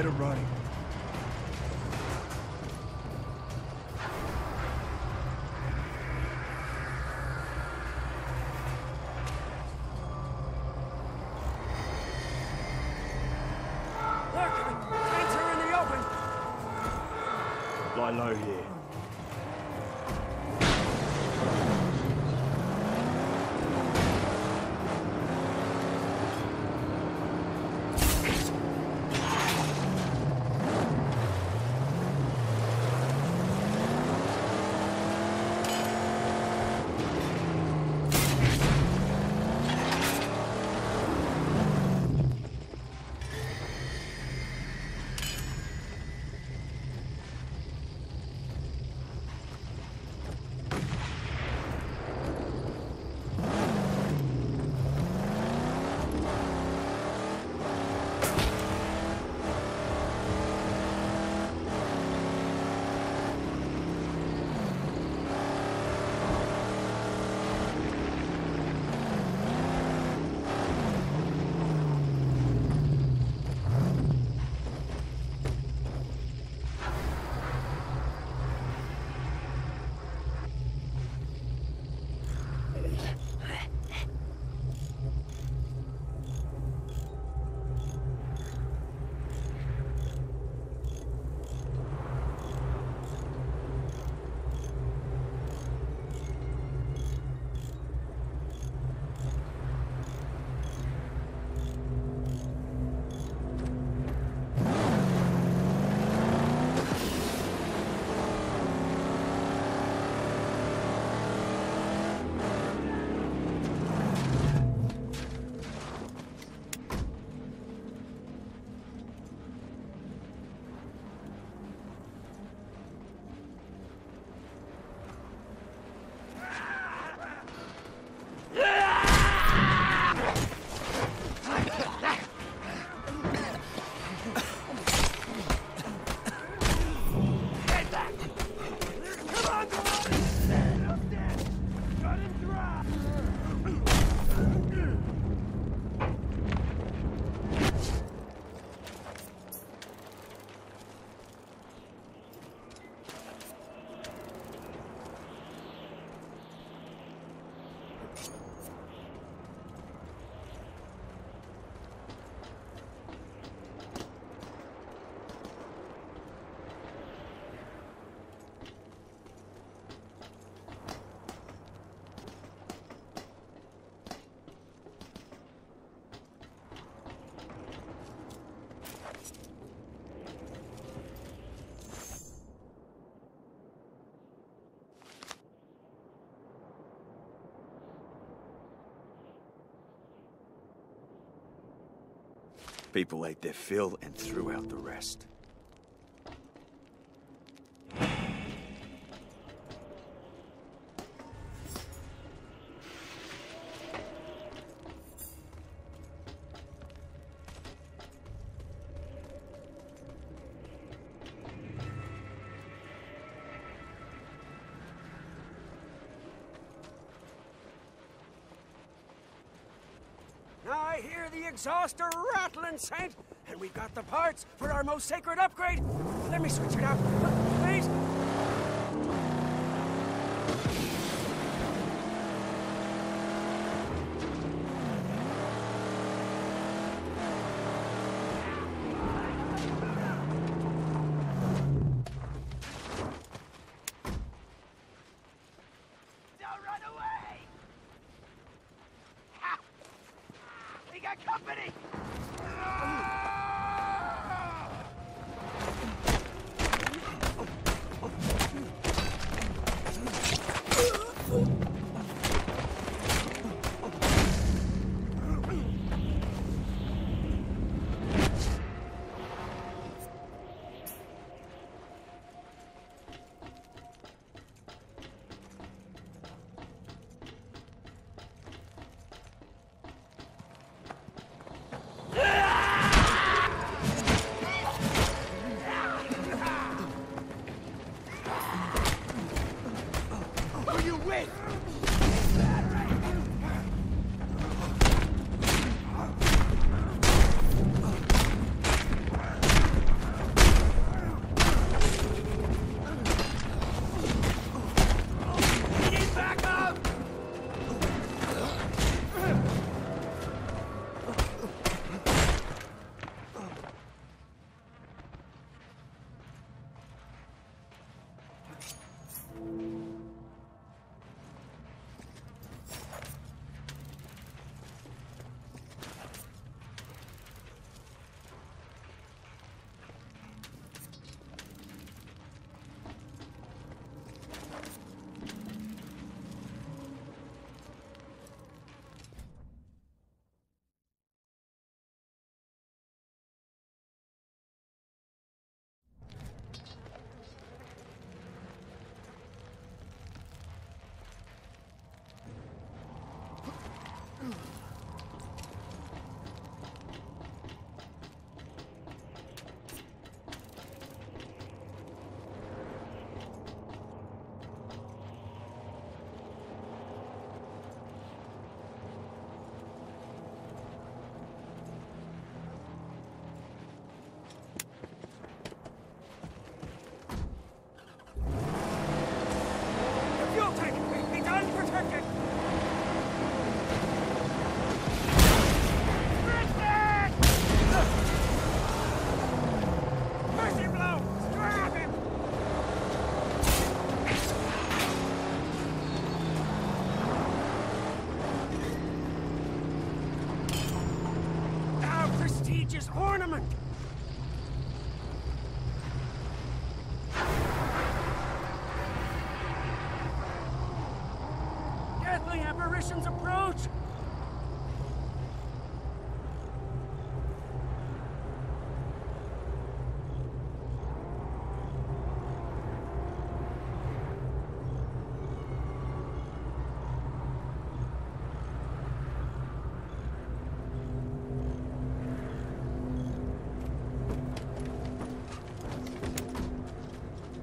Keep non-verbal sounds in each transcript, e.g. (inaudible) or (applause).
Get him People ate their fill and threw out the rest. Hear the exhaust are rattling, Saint, and we've got the parts for our most sacred upgrade. Let me switch it out, please.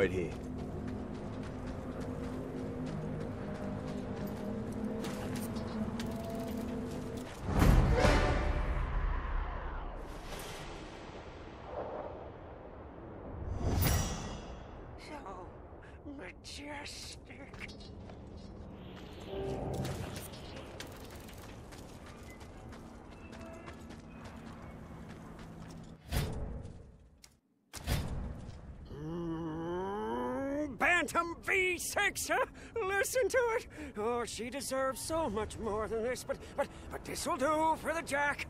Wait here. Majestic. Bantam V6, huh? Listen to it. Oh, she deserves so much more than this, but but but this'll do for the Jack.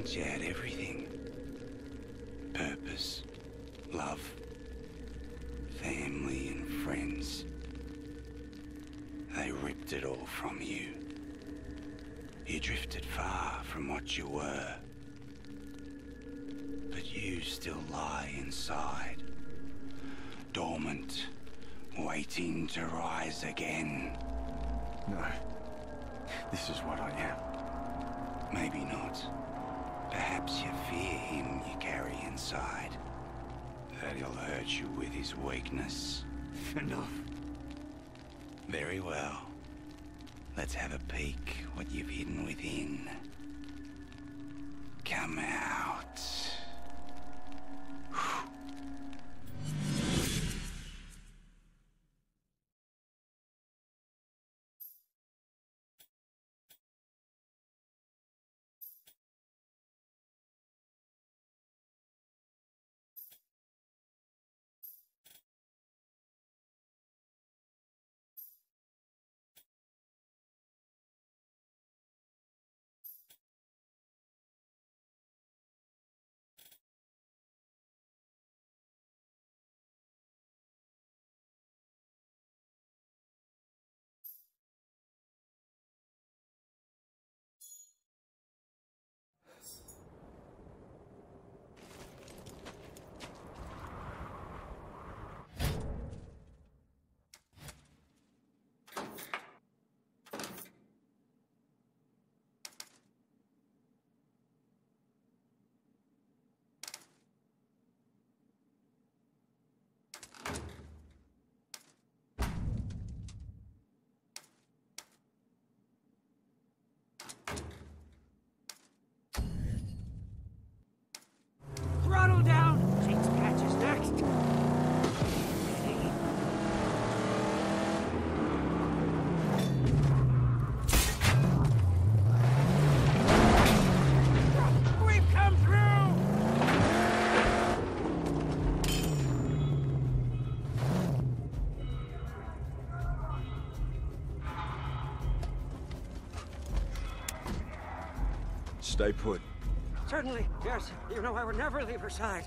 Once you had everything purpose, love, family, and friends. They ripped it all from you. You drifted far from what you were. But you still lie inside, dormant, waiting to rise again. No. This is what I am. Maybe not. Perhaps you fear him you carry inside. That he'll hurt you with his weakness. Enough. Very well. Let's have a peek what you've hidden within. Come out. Stay put. Certainly, yes. You know I would never leave her side.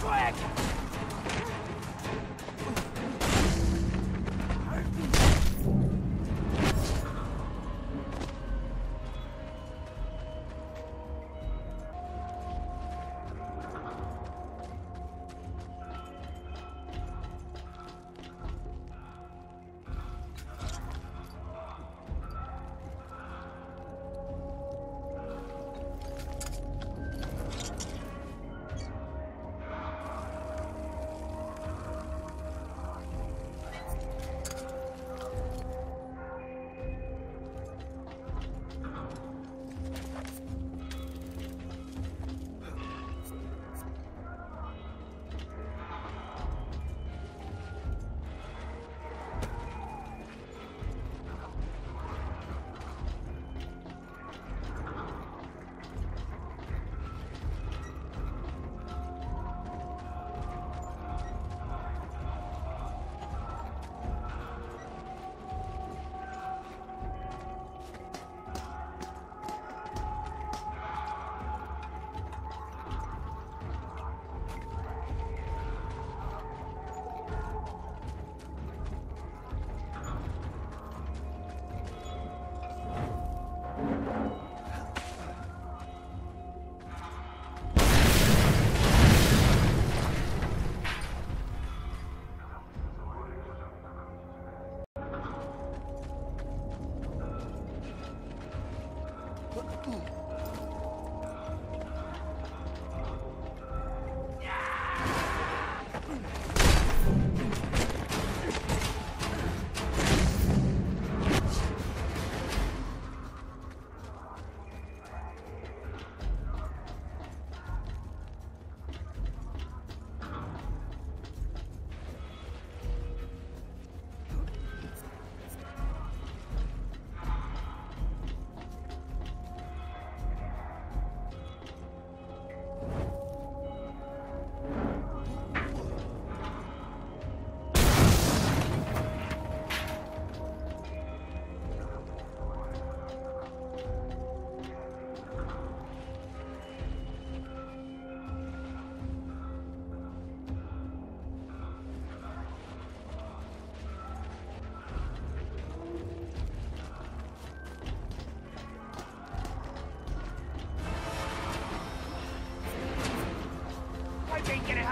Quick!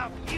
stop you.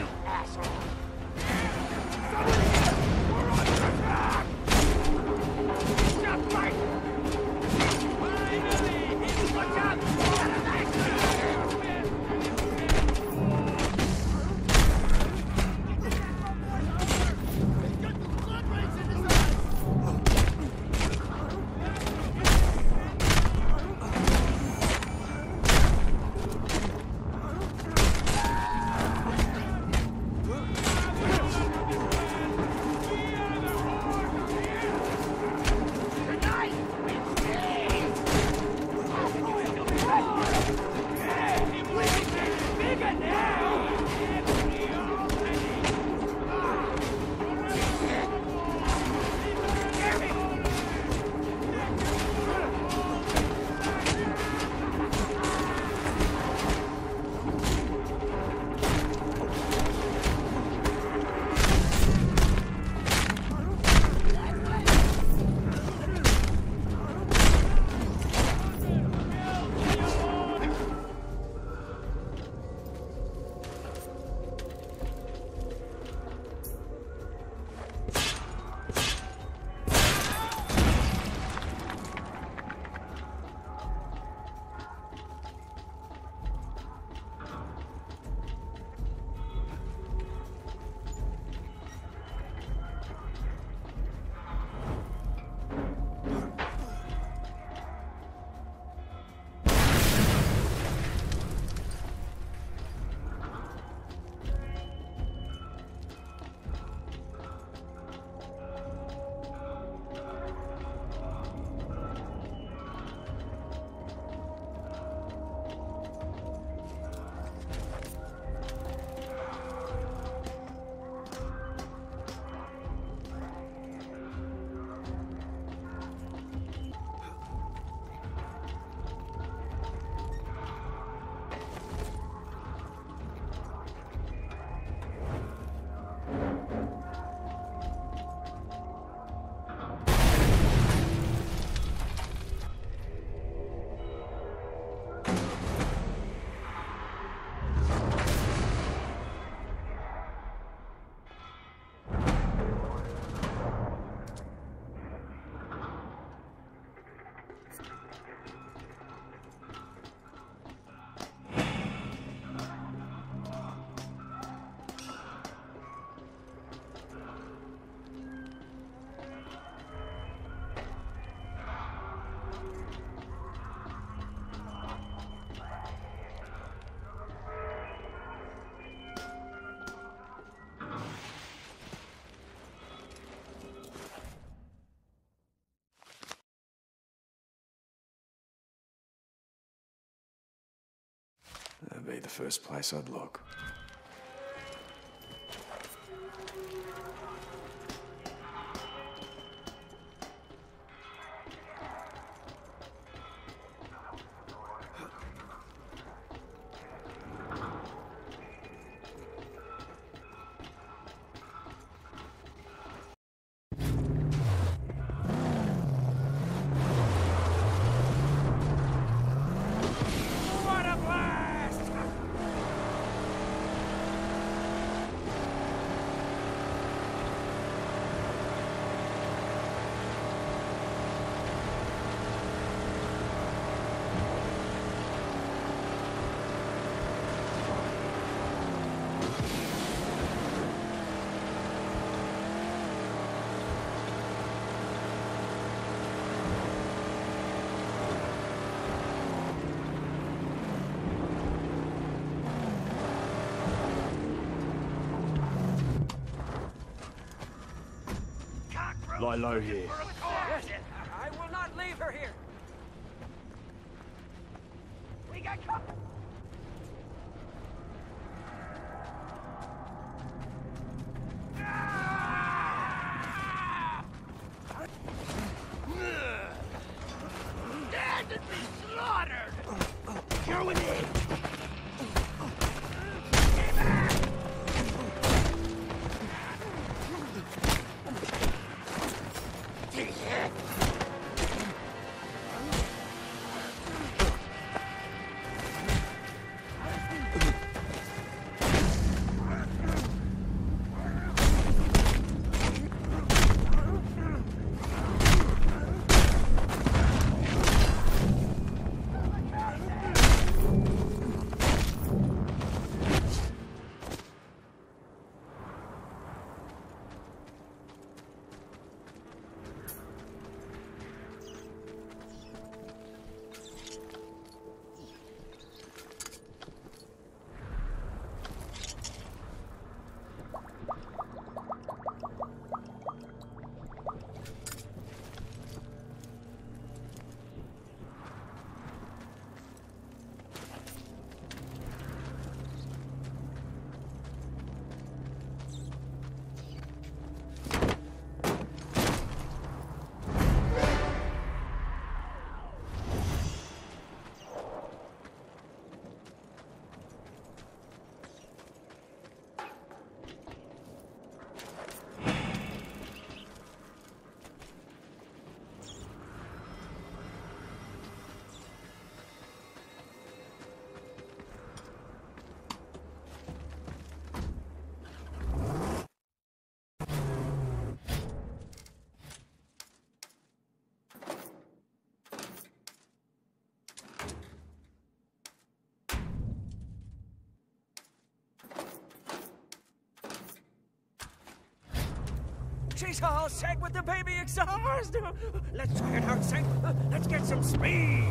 be the first place I'd look. lie low here. She's all set with the baby exhaust. Let's try it out, Saint. Let's get some speed.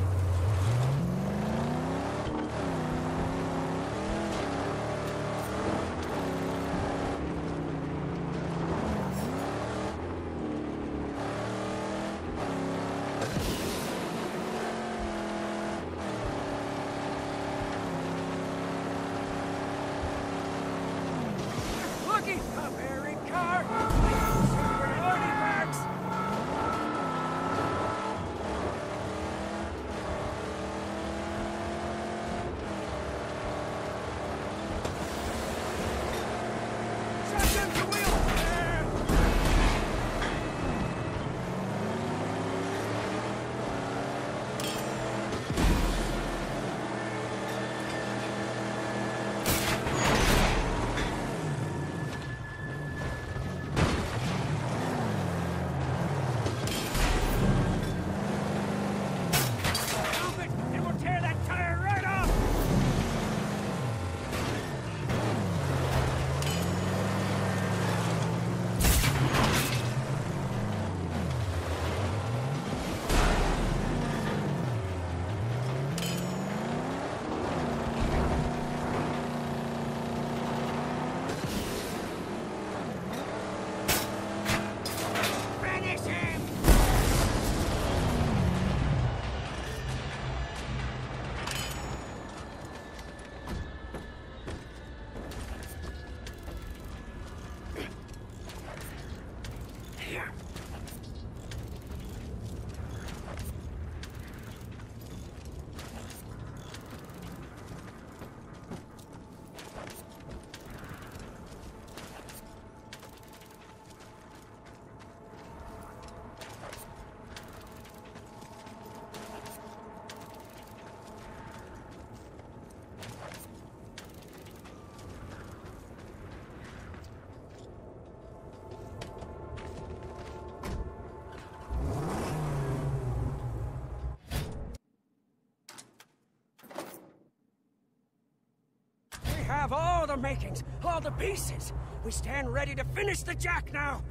Have all the makings, all the pieces. We stand ready to finish the jack now.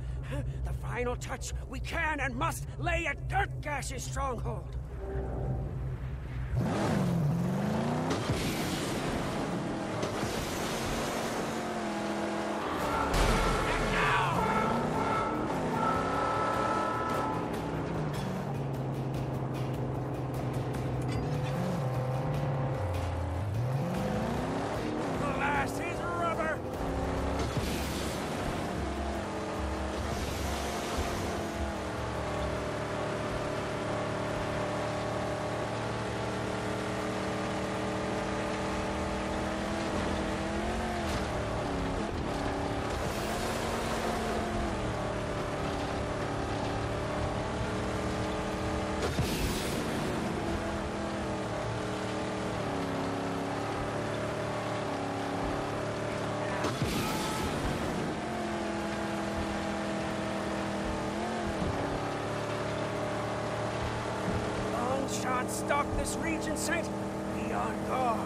The final touch, we can and must lay at Dirt Gash's stronghold. This region, Saint. Be on guard.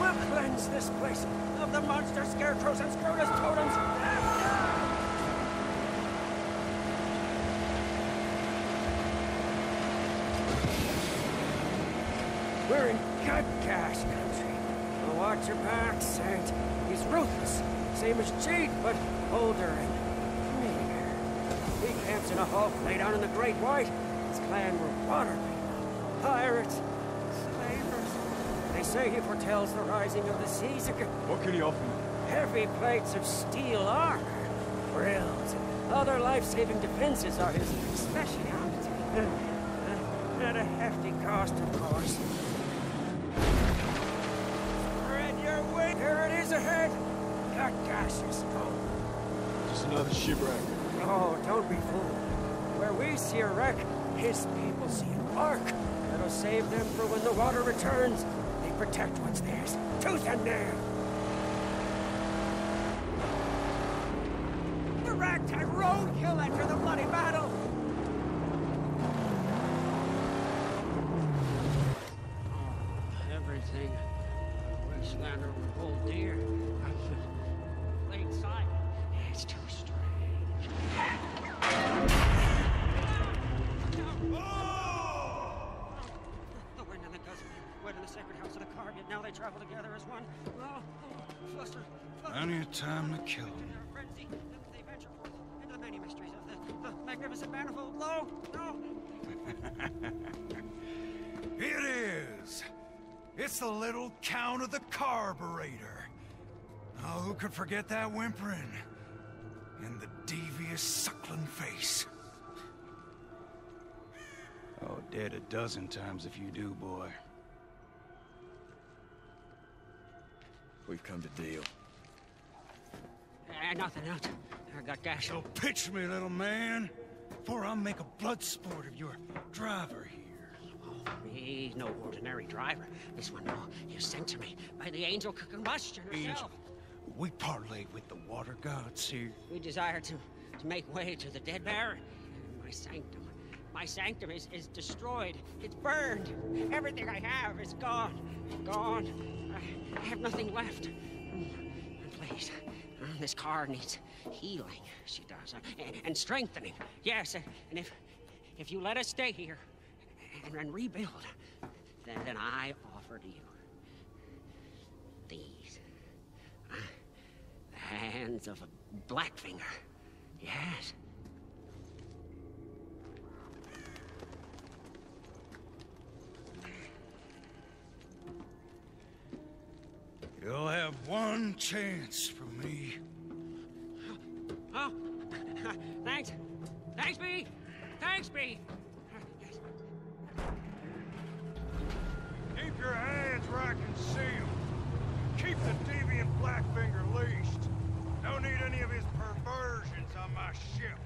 We'll cleanse this place of the monster scarecrows and scrotus totems. We're in gut gash country. Now watch your back, Saint. He's ruthless, same as Jeet, but older and meaner. He camps in a hulk laid out in the Great White. His clan were water people, pirates, slavers. They say he foretells the rising of the seas again. What can he offer me? Heavy plates of steel armor, grills, and other life-saving defenses are his specialty. (laughs) At a hefty cost, of another shipwreck. Oh, don't be fooled. Where we see a wreck, his people see an ark. That'll save them for when the water returns. They protect what's theirs, tooth and nail. The wrecked had roadkill after the bloody battle. Oh, everything. Westlander would hold dear. No! It (laughs) is! It's the little count of the carburetor. Oh, who could forget that whimpering? And the devious suckling face. Oh, dead a dozen times if you do, boy. We've come to deal. Uh, nothing else. I got gas. So pitch me, little man, before I make a blood sport of your driver here. Oh, he's no ordinary driver. This one, no, he sent to me by the angel combustion herself. Angel. We parley with the water gods here. We desire to, to make way to the dead Baron. My sanctum. My sanctum is, is destroyed. It's burned. Everything I have is gone. Gone. I, I have nothing left. Mm, Please. Uh, This car needs healing. She does. uh, and, and strengthening. Yes, and, and if if you let us stay here and, and rebuild, then, then I offer to you these. Uh, the hands of a Blackfinger. Yes. Have one chance from me. Oh, (laughs) thanks. Thanks, B. Thanks, B. Keep your hands where I can see 'em. Keep the deviant Blackfinger leashed. Don't need any of his perversions on my ship.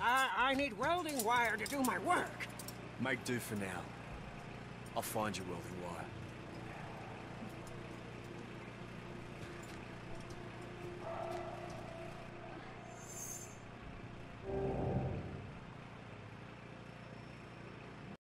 I, I need welding wire to do my work. Make do for now. I'll find you welding.